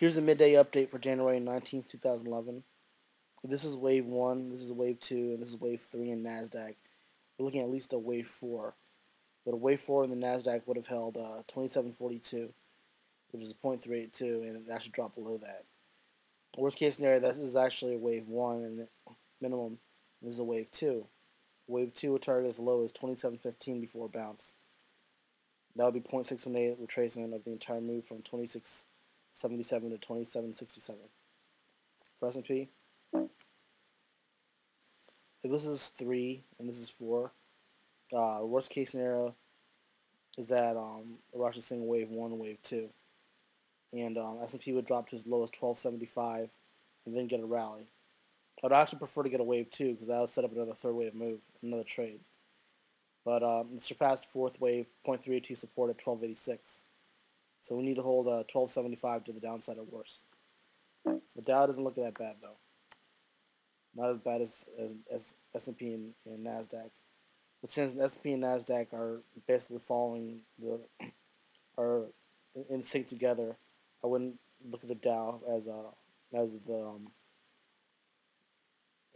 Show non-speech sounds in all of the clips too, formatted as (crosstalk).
Here's the midday update for January 19th, 2011. This is wave 1, this is wave 2, and this is wave 3 in NASDAQ. We're looking at least a wave 4. But a wave 4 in the NASDAQ would have held uh, 2742, which is 0.382, and that should drop below that. Worst case scenario, this is actually a wave 1, and minimum, this is a wave 2. Wave 2 would target as low as 2715 before bounce. That would be 0.618 retracement of the entire move from 2677 to 2767. For S&P, if this is 3 and this is 4, uh, worst case scenario is that um, we're actually seeing wave 1 wave 2. And um, S&P would drop to as low as 1275 and then get a rally. I'd actually prefer to get a wave 2 because that would set up another third wave move, another trade. But um, it surpassed fourth wave 0.382 support at 1286. So we need to hold uh, 1275 to the downside or worse. The Dow doesn't look that bad though. Not as bad as as, S&P and, and Nasdaq. But since S&P and Nasdaq are basically following the (clears throat) are in sync together, I wouldn't look at the Dow as a as the um,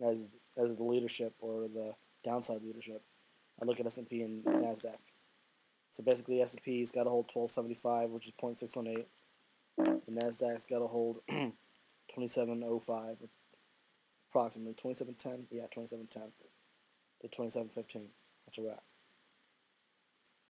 as as the leadership or the downside leadership. I look at S&P and Nasdaq. So basically, S&P's got to hold 1275, which is 0.618. The Nasdaq's got to hold (clears throat) 2705, approximately 2710. Yeah, 2710 to 2715. That's a wrap.